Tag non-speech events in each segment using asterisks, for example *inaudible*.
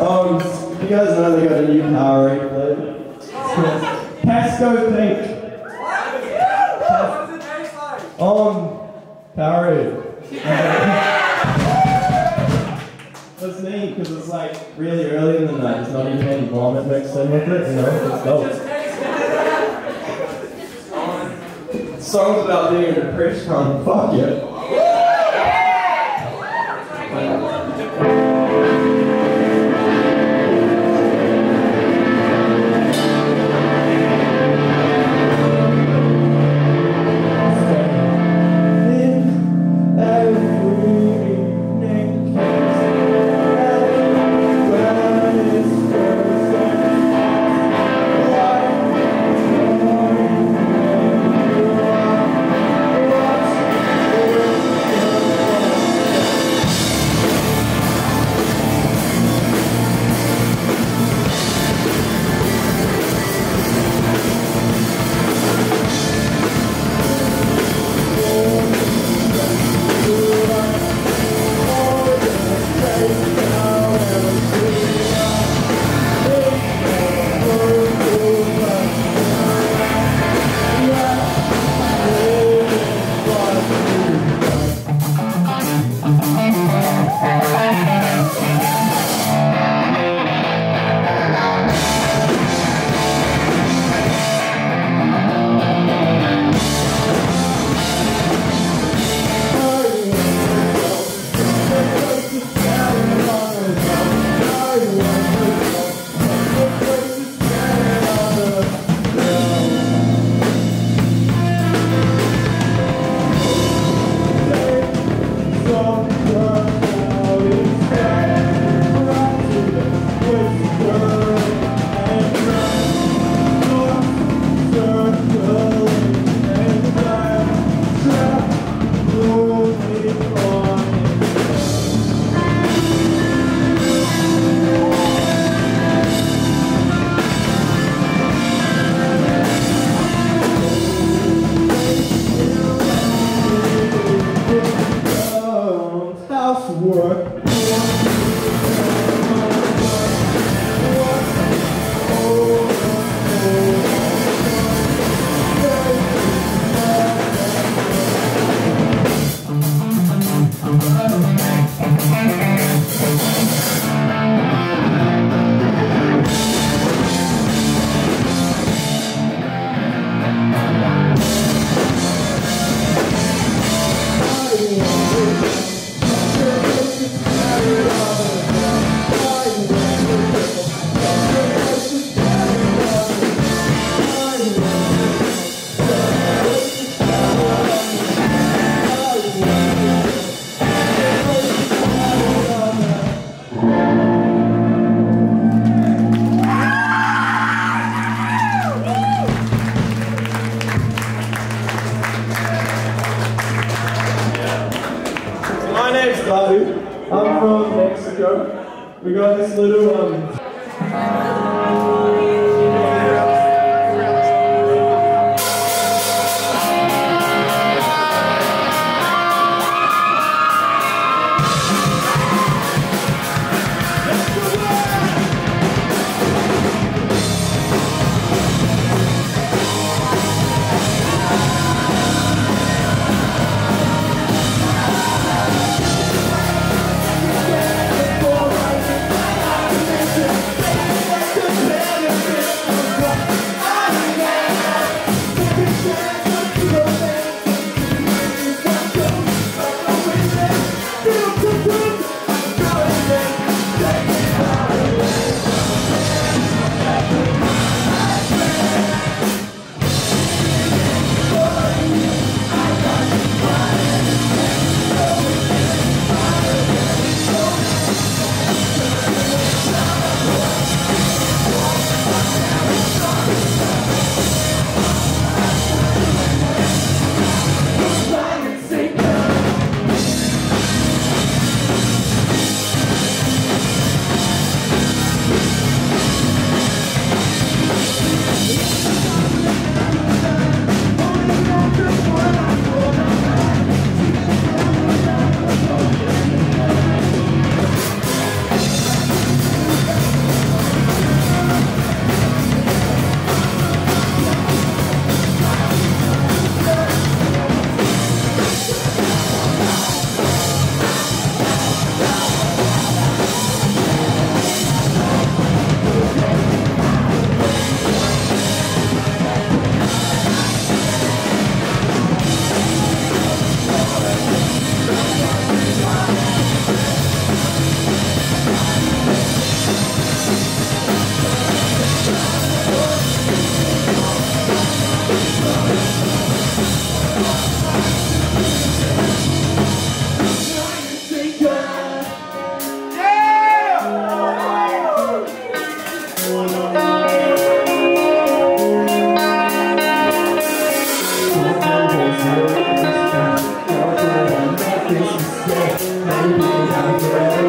Um, you guys know they got a new Power Powerade flavor. Casco Pink. What's it taste like? Um, Powerade. *laughs* That's neat because it's like really early in the night. There's not even any vomit mixed in with it. You know, it's dope. Songs about being depressed, huh? Fuck yeah. Maybe I'm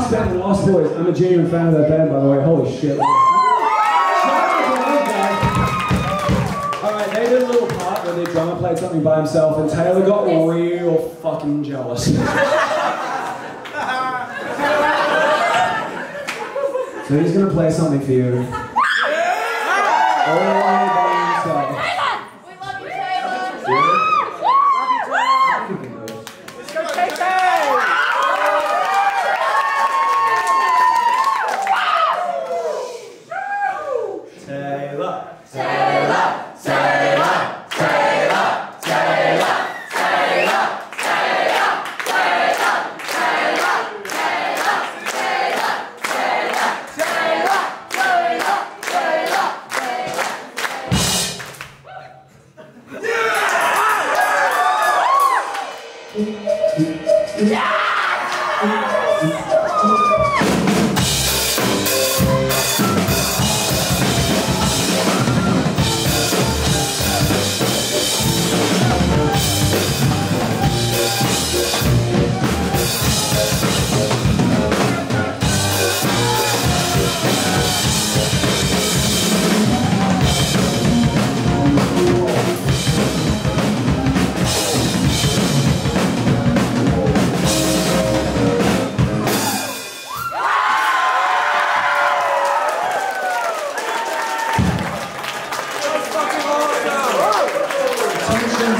I'm a genuine fan of that band, by the way. Holy shit. Alright, they did a little part where their drummer played something by himself, and Taylor got real fucking jealous. *laughs* so he's gonna play something for you. *laughs* All Thank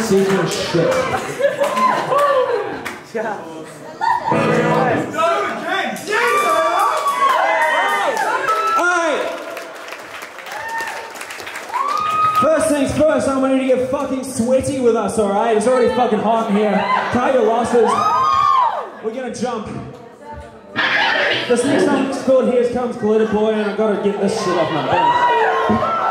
shit. Alright! First things first, I want you to get fucking sweaty with us, alright? It's already fucking hot in here. Tie your losses. We're gonna jump. This next song's called Here Comes Glitter Boy, and I've gotta get this shit off my back.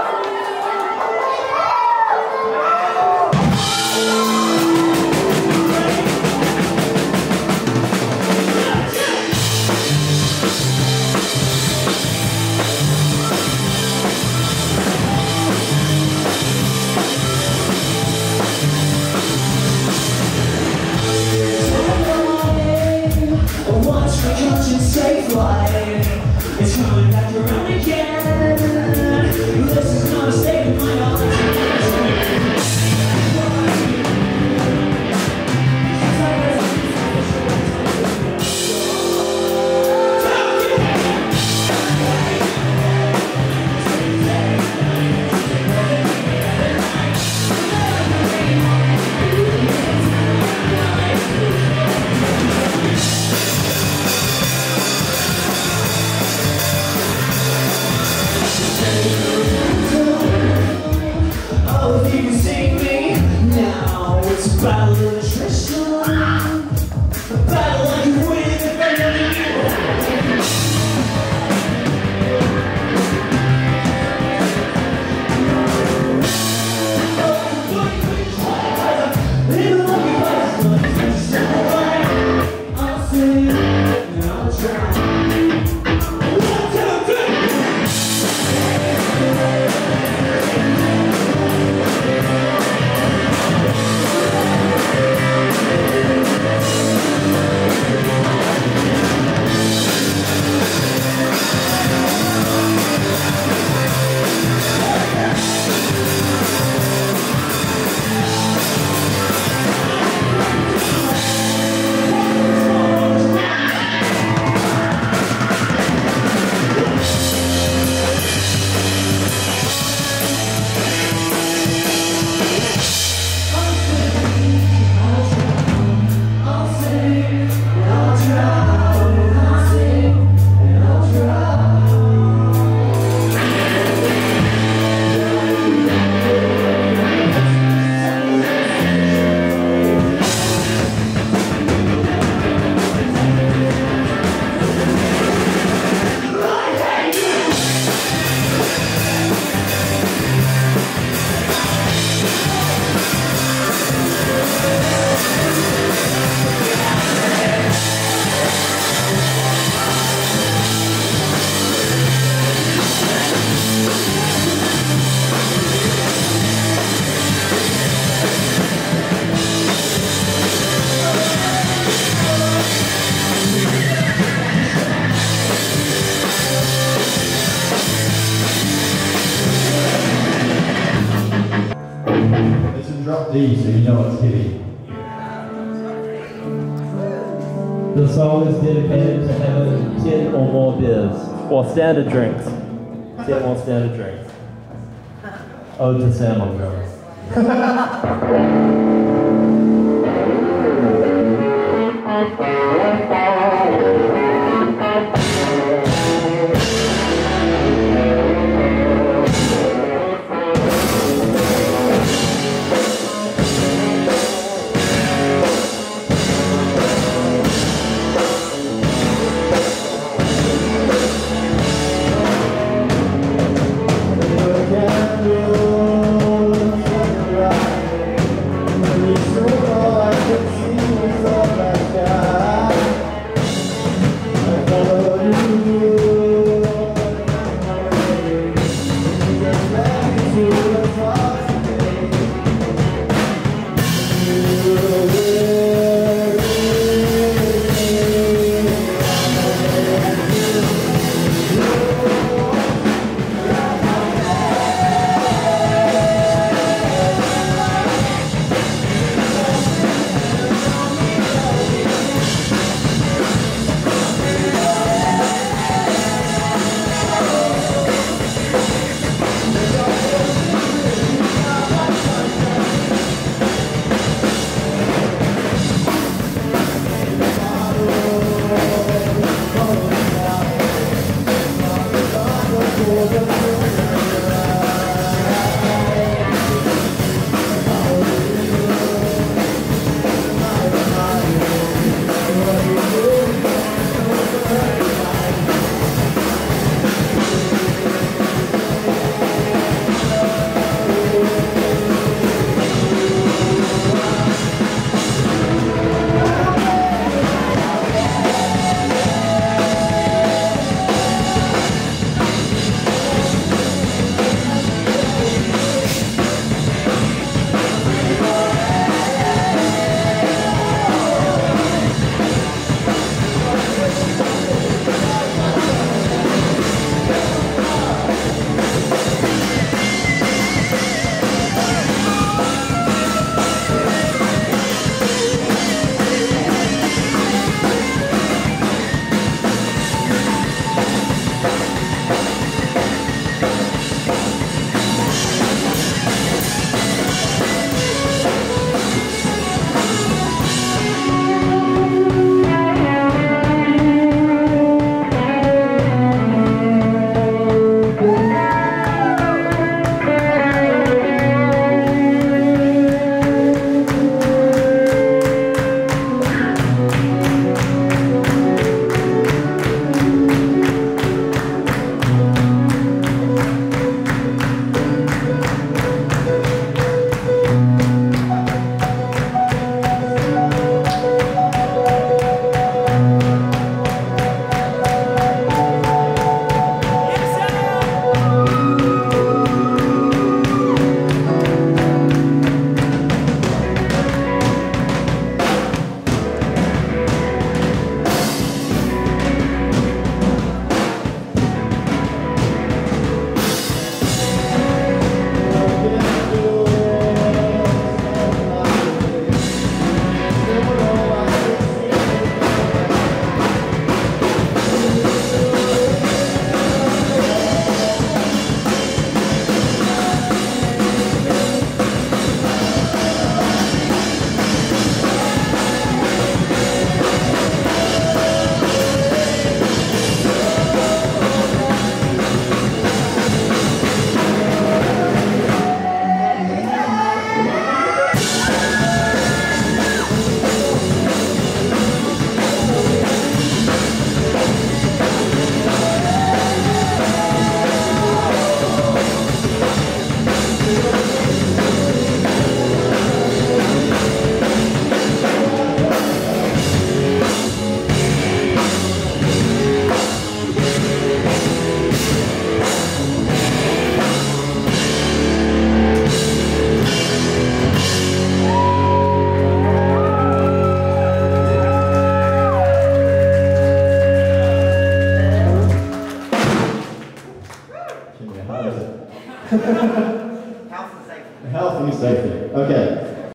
or standard drinks. Sam wants standard drinks. Ode to Sam Montgomery.